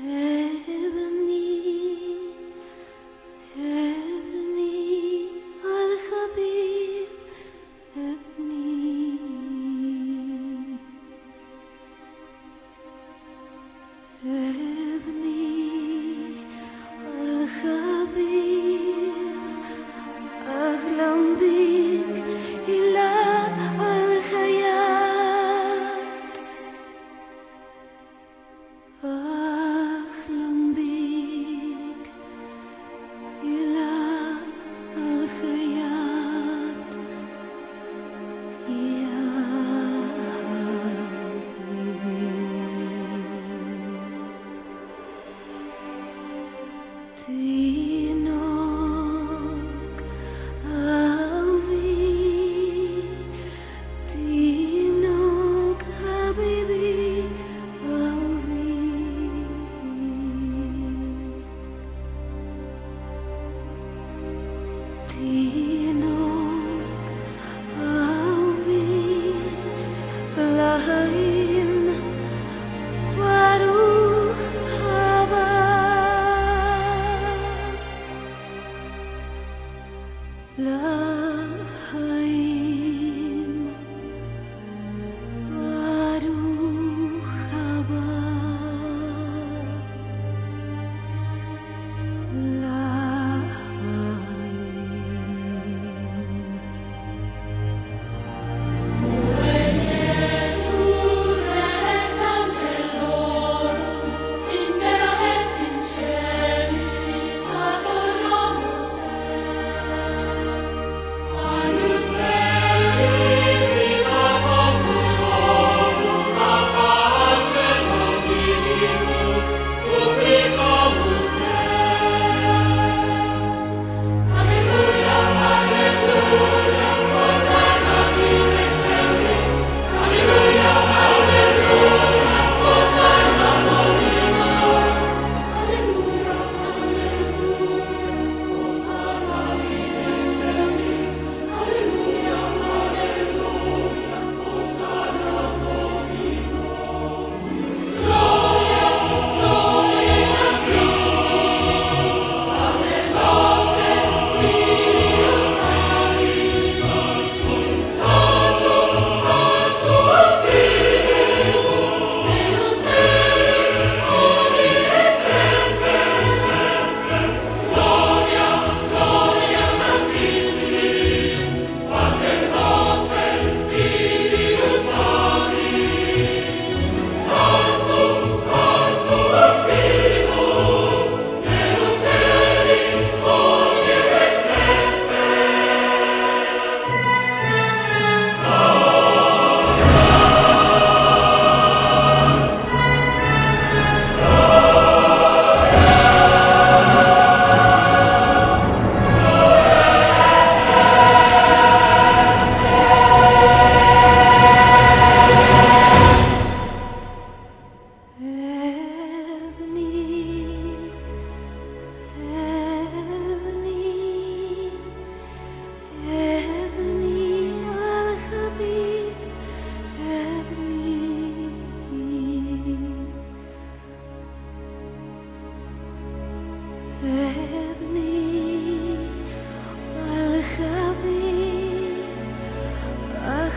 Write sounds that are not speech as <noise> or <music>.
Yeah. <laughs> 了。